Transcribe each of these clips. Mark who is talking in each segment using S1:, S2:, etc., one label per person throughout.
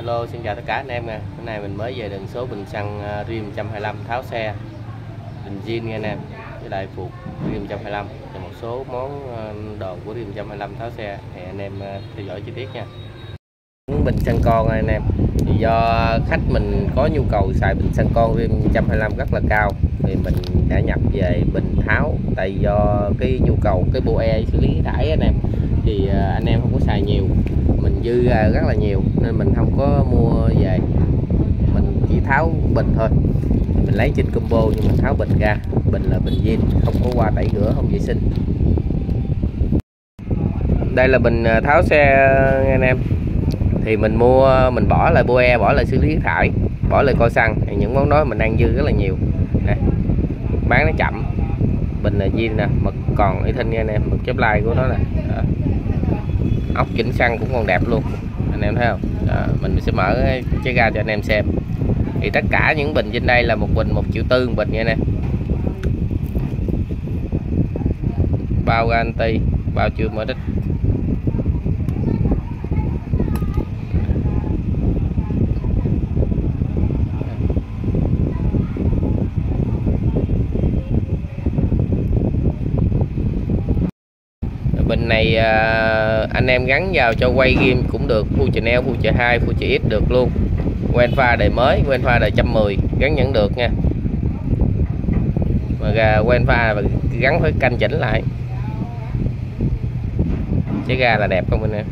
S1: Hello, xin chào tất cả anh em nha Hôm nay mình mới về đường số bình xăng à, Rim 125 tháo xe, Bình zin nha anh em, Với lại phục Rim 125 Và một số món à, đồ của Rim 125 tháo xe Thì anh em à, theo dõi chi tiết nha. Bình xăng con anh em, thì do khách mình có nhu cầu xài bình xăng con Rim 125 rất là cao, thì mình đã nhập về bình tháo. Tại do cái nhu cầu, cái bộ e xử lý thải anh em, thì anh em không có xài nhiều mình dư rất là nhiều, nên mình không có mua về. Mình chỉ tháo bình thôi. Mình lấy trên combo nhưng mình tháo bình ra. Bình là bình zin, không có qua tẩy rửa, không vệ sinh. Đây là bình à, tháo xe anh em. Thì mình mua, mình bỏ lại boe, bỏ lại xử lý thải, bỏ lại coi xăng. Thì những món đó mình đang dư rất là nhiều. Nè, bán nó chậm. Bình là zin nè, mực còn y thinh nha anh em, mực chép like của nó nè ốc chỉnh xăng cũng còn đẹp luôn. Anh em thấy không? Đó, mình sẽ mở cái ga cho anh em xem. Thì tất cả những bình trên đây là một bình một triệu tư bình nha anh em. Bao garanti bao chưa mở đích bình này à, anh em gắn vào cho quay game cũng được Full Channel, Full Channel 2, Full X được luôn. Quen pha đời mới, quen pha đời 110 gắn vẫn được nha. Mà gà quen pha và gắn phải canh chỉnh lại. Chế ga là đẹp không anh em?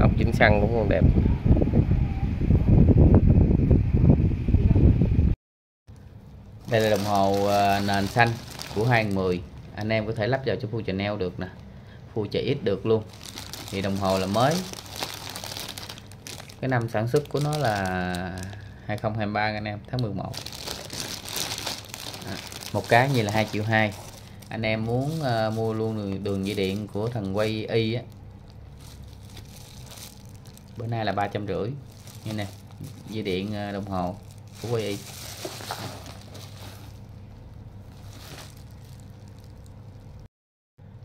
S1: Ốc chỉnh xăng cũng còn đẹp. Đây là đồng hồ à, nền xanh của 2010 anh em có thể lắp vào cho full channel được nè. Full chạy ít được luôn. Thì đồng hồ là mới. Cái năm sản xuất của nó là 2023 anh em tháng 11 à, một cái như là 2 triệu 2 anh em muốn uh, mua luôn đường, đường dây điện của thằng quay y á. Bữa nay là ba trăm rưỡi. Như nè dây điện ờ, đồng hồ của quay y.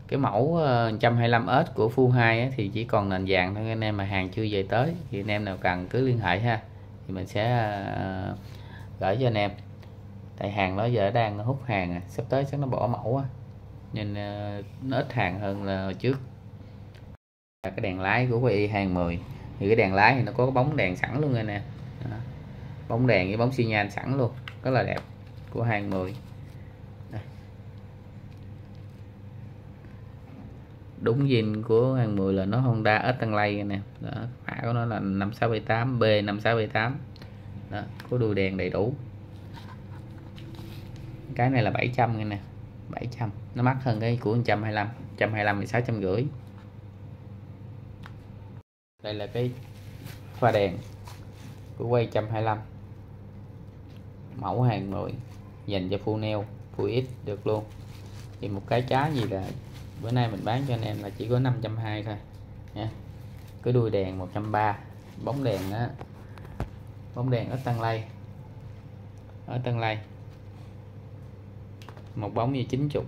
S1: cái mẫu ờ, 125S của Full 2 thì chỉ còn nền vàng thôi, anh em mà hàng chưa về tới thì anh em nào cần cứ liên hệ ha. Thì mình sẽ ờ, gửi cho anh em. Tại hàng đó giờ đang hút hàng à, sắp tới chắc nó bỏ mẫu á. Nên ờ, nó ít hàng hơn là trước. Cái đèn lái của y 210 thì cái đèn lái thì nó có bóng đèn sẵn luôn rồi nè bóng đèn với bóng xi nhan sẵn luôn. Rất là đẹp. Của 210 đúng zin của hàng 10 là nó Honda S tăng lay nè. Đó, mã của nó là 5678 B 5678 đó, có đuôi đèn đầy đủ. Cái này là 700 nè 700 nó mắc hơn cái của 125 125 thì 650 đây là cái pha đèn của quay 125 mẫu hàng 10 dành cho full nail full x được luôn. Thì một cái trái gì là bữa nay mình bán cho anh em là chỉ có 520 thôi. Nha. Cái đuôi đèn 130 bóng đèn á, bóng đèn ở tăng lay ở tăng lay một bóng như 90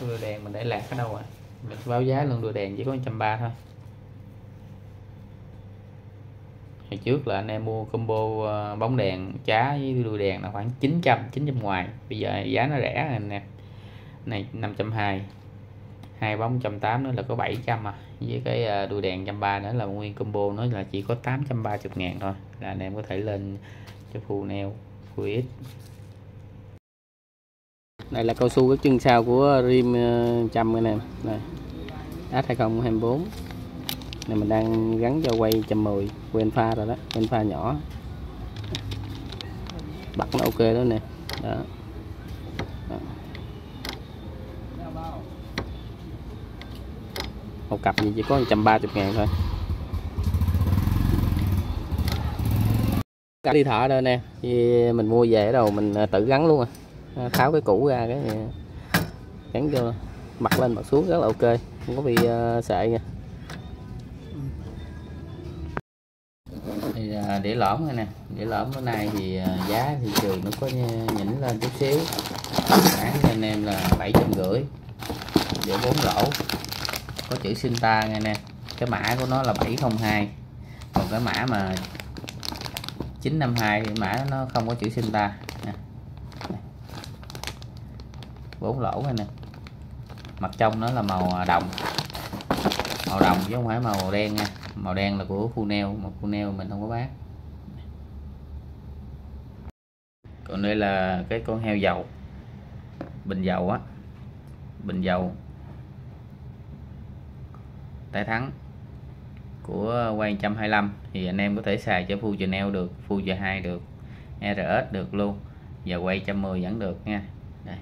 S1: đuôi đèn mình để lạc ở đâu à? Mình báo giá luôn, đuôi đèn chỉ có 130 thôi. Hồi trước là anh em mua combo ờ, bóng đèn trá với đuôi đèn là khoảng 900 900 ngoài. Bây giờ giá nó rẻ rồi nè này 520 hai. Bóng 108 nữa là có 700 à. Với cái à, đuôi đèn 130 nữa là nguyên combo nó là chỉ có 830 ngàn thôi. Là anh em có thể lên cho full neo full x đây là cao su cái chân sau của rim à, ờ, trăm anh em. Này S2024 này mình đang gắn cho quay 110 quên pha rồi đó quên pha nhỏ. Bật nó ok đó nè. Đó. Một cặp gì chỉ có 130 ngàn thôi. Cả đi thợ đây nè thì mình mua về ở đâu mình à, tự gắn luôn à. à. tháo cái cũ ra cái à, gắn vô, mặt lên mặt xuống rất là ok không có bị uh, sệ nha. Thì uh, để lõm này nè để lõm bữa nay thì uh, giá thị trường nó có nhỉnh lên chút xíu. Bán cho anh em là bảy trăm rưỡi để bốn lỗ có chữ Sinta nghe nè.
S2: Cái mã của nó là 702 còn cái mã mà 952 thì mã nó không có chữ sinh ta bốn lỗ này nè. Mặt trong nó là màu à, đồng. Màu đồng chứ không phải màu đen nha. Màu đen là của Funel mà Funel mình không có bán. Còn đây là cái con heo dầu. Bình dầu á. Bình dầu tái thắng của quay 125 thì anh em có thể xài cho Full channel được Full giờ 2 được RS được luôn và quay 110 vẫn được nha. Đây.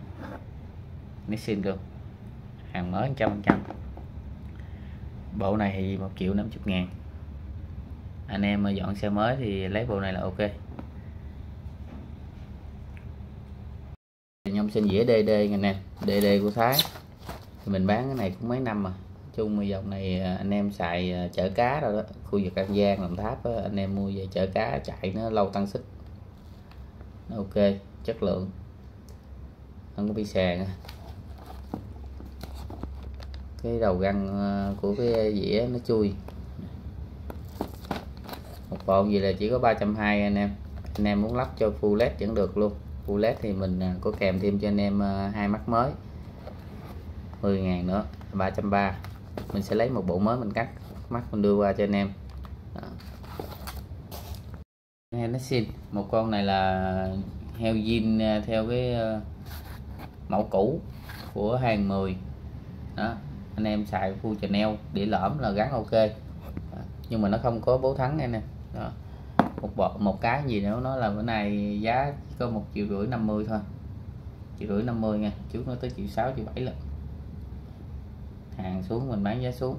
S2: Xin luôn. Hàng mới 100% bộ này thì 1 triệu 50 ngàn. Anh em dọn xe mới thì lấy bộ này là ok. Nhông xin dĩa DD nha nè DD của Thái. Thì mình bán cái này cũng mấy năm mà chung dòng này à, anh em xài à, chở cá rồi đó. Khu vực An Giang Đồng Tháp đó, anh em mua về chở cá chạy nó lâu tăng xích ok chất lượng. Không có bị sàn à. cái đầu găng của cái dĩa nó chui. Một bộ gì là chỉ có 320 anh em. Anh em muốn lắp cho full led vẫn được luôn. Full led thì mình có kèm thêm cho anh em hai mắt mới. 10 ngàn nữa 330 mình sẽ lấy một bộ mới mình cắt, mắt mình đưa qua cho anh em. Heo nó xin một con này là heo zin à, theo cái à, mẫu cũ của hàng 10 đó. Anh em xài phu neo để lõm là gắn ok. Nhưng mà nó không có bố thắng anh em đó. một bộ, một cái gì nữa nó là bữa nay giá chỉ có một triệu rưỡi 50 thôi. Triệu rưỡi 50 nha, trước nó tới triệu 6 triệu 7 lần hàng xuống, mình bán giá xuống.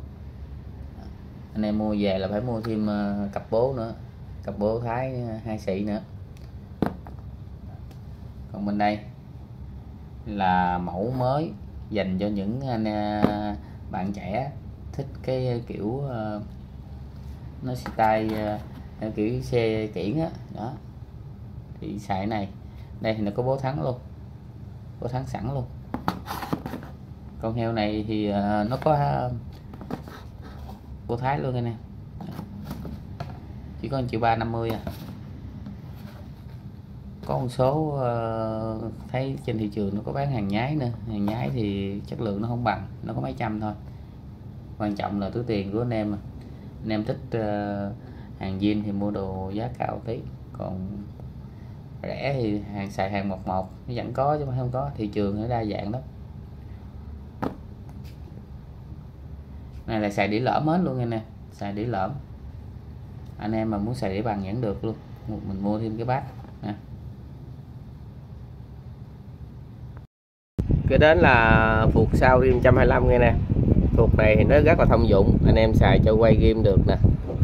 S2: Anh em mua về là phải mua thêm ờ, cặp bố nữa, cặp bố thái ờ, hai xị nữa. Còn bên đây là mẫu mới dành cho những anh ờ, bạn trẻ thích cái kiểu nó style kiểu xe kiển á, đó. Thì xài này. Đây thì nó có bố thắng luôn, bố thắng sẵn luôn con heo này thì uh, nó có uh, cô thái luôn anh em chỉ có 1 triệu ba năm mươi à. Có một số uh, thấy trên thị trường nó có bán hàng nhái nữa. Hàng nhái thì chất lượng nó không bằng nó có mấy trăm thôi. Quan trọng là túi tiền của anh em anh em thích uh, hàng zin thì mua đồ giá cao tí. Còn rẻ thì hàng xài hàng một một nó vẫn có chứ không có. Thị trường nó đa dạng lắm. Này là xài đĩa lõm hết luôn nha nè. Xài đĩa lõm anh em mà muốn xài đĩa bằng vẫn được luôn. Mình mua thêm cái bát. Nè.
S1: Cái đến là phục sau rim 125 nghe nè. Phục này thì nó rất là thông dụng. Anh em xài cho quay game được nè.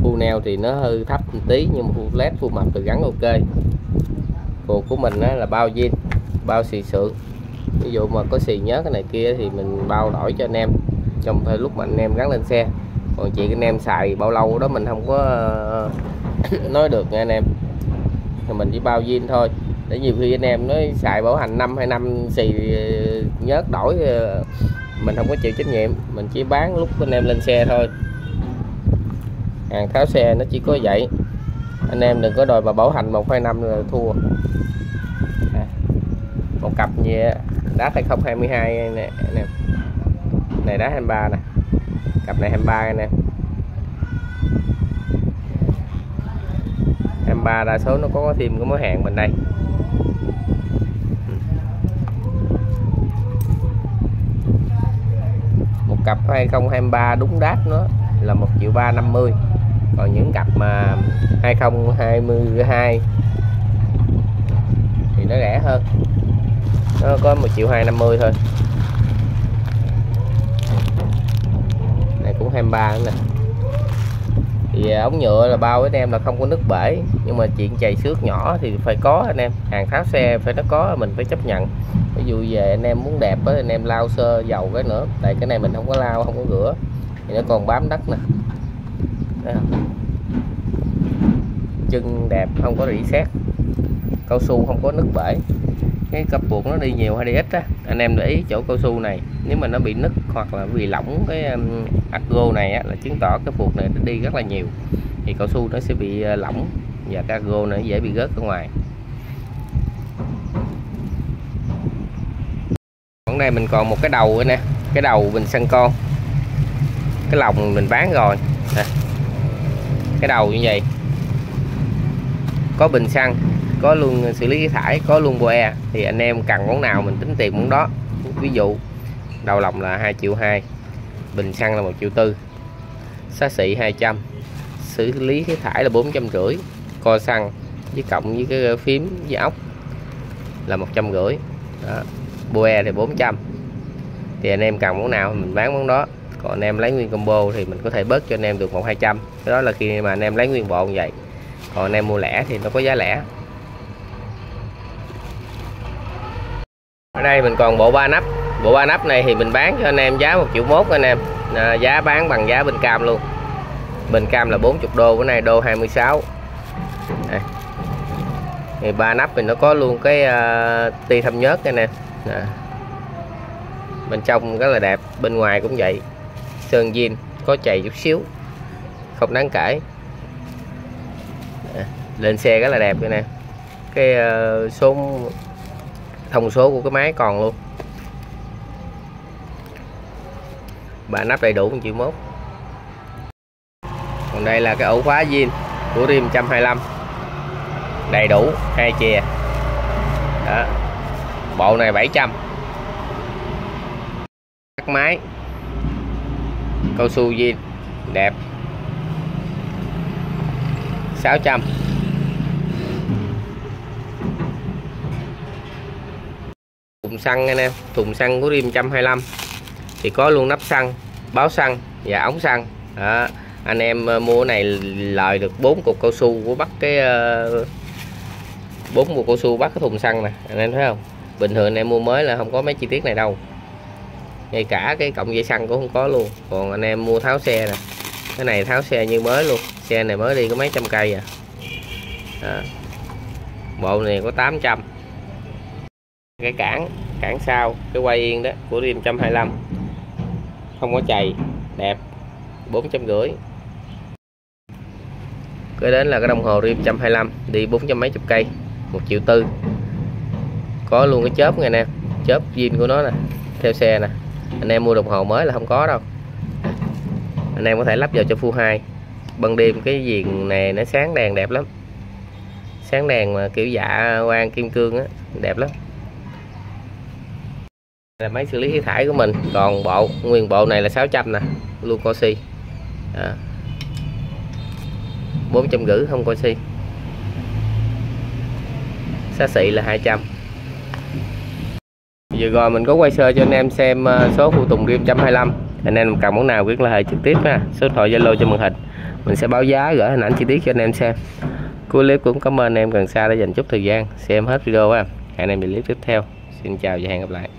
S1: Phu neo thì nó hơi thấp một tí, nhưng mà phu led phu mập thì gắn ok. Phục của mình là bao zin bao xì sượng. Ví dụ mà có xì nhớ cái này kia thì mình bao đổi cho anh em trong thời lúc mà anh em gắn lên xe. Còn chị anh em xài bao lâu đó mình không có nói được nha anh em. Thì mình chỉ bao zin thôi. Để nhiều khi anh em nói xài bảo hành năm hai năm xì nhớt đổi ờ, mình không có chịu trách nhiệm. Mình chỉ bán lúc anh em lên xe thôi. Hàng tháo xe nó chỉ có vậy. Anh em đừng có đòi mà bảo hành một hai năm là thua. À, một cặp như đá 2022 nè anh em này đá 23 nè. Cặp này 23 anh em 23 đa số nó có thêm cái mối hàng bên đây. Một cặp 2023 đúng đát nữa là 1 triệu 350 còn những cặp mà 2022 thì nó rẻ hơn. Nó có 1 triệu 250 thôi. Cũng 23 nè. Thì à, ống nhựa là bao với anh em là không có nước bể, nhưng mà chuyện chày xước nhỏ thì phải có anh em. Hàng tháo xe phải nó có, mình phải chấp nhận. Ví dụ về anh em muốn đẹp á, anh em lau sơ dầu cái nữa, tại cái này mình không có lau không có rửa, thì nó còn bám đất nè. Chân đẹp, không có rỉ sét. Cao su không có nước bể cái cấp buộc nó đi nhiều hay đi ít á anh em để ý chỗ cao su này. Nếu mà nó bị nứt hoặc là vì lỏng cái um, argo này á, là chứng tỏ cái buộc này nó đi rất là nhiều. Thì cao su nó sẽ bị ờ, lỏng và cái argo này dễ bị rớt ra ngoài. Còn đây mình còn một cái đầu nữa nè cái đầu bình xăng con. Cái lòng mình bán rồi. Nè. cái đầu như vậy. Có bình xăng có luôn xử lý khí thải, có luôn boe thì anh em cần món nào mình tính tiền món đó. Ví dụ, đầu lòng là 2 triệu 2 bình xăng là 1 triệu tư, xá xị 200 xử lý khí thải là 450 co xăng với cộng với cái phím với ốc là 150 đó boe thì 400 thì anh em cần món nào mình bán món đó. Còn anh em lấy nguyên combo thì mình có thể bớt cho anh em được một hai trăm. Đó là khi mà anh em lấy nguyên bộ như vậy. Còn anh em mua lẻ thì nó có giá lẻ. Ở đây mình còn bộ ba nắp. Bộ ba nắp này thì mình bán cho anh em giá một triệu mốt anh em. À, giá bán bằng giá bình cam luôn. Bình cam là 40 đô bữa nay đô 26 đây. thì ba nắp thì nó có luôn cái uh, ti thâm nhớt anh em à. bên trong rất là đẹp bên ngoài cũng vậy. Sơn zin có chày chút xíu. Không đáng kể. À. lên xe rất là đẹp đây nè. Cái uh, số thông số của cái máy còn luôn. Bà nắp đầy đủ 1 triệu mốt. Còn đây là cái ổ khóa zin của rim 125 đầy đủ hai chè đó. Bộ này 700 cắt máy. Cao su zin. Đẹp. 600 xăng anh em. Thùng xăng của rim 125 thì có luôn nắp xăng, báo xăng và ống xăng. Đó. anh em ờ, mua này lời được bốn cục cao su của bắt cái ờ, bốn cục cao su bắt cái thùng xăng nè, anh em thấy không? Bình thường anh em mua mới là không có mấy chi tiết này đâu. Ngay cả cái cộng dây xăng cũng không có luôn. Còn anh em mua tháo xe nè. Cái này tháo xe như mới luôn. Xe này mới đi có mấy trăm cây à. Đó. bộ này có 800 cái cản cản sau cái quay yên đó, của rim 125 không có chày, đẹp 450 cái đến là cái đồng hồ rim 125 đi 400 mấy chục cây, một triệu tư. Có luôn cái chớp này nè, chớp zin của nó nè, theo xe nè. Anh em mua đồng hồ mới là không có đâu. Anh em có thể lắp vào cho full 2 ban đêm cái viền này nó sáng đèn đẹp lắm. Sáng đèn mà kiểu dạ quang kim cương á, đẹp lắm là máy xử lý khí thải của mình. Còn bộ, nguyên bộ này là 600 nè, luôn cosi à. 450 không cosi xá xị là 200 vừa rồi mình có quay sơ cho anh em xem ờ, số phụ tùng rim 125 anh em cần món nào quyết là hệ trực tiếp nha số điện thoại zalo cho màn hình. Mình sẽ báo giá gửi hình ảnh chi tiết cho anh em xem. Cuối clip cũng cảm ơn anh em gần xa đã dành chút thời gian xem hết video em hẹn anh em clip tiếp theo. Xin chào và hẹn gặp lại.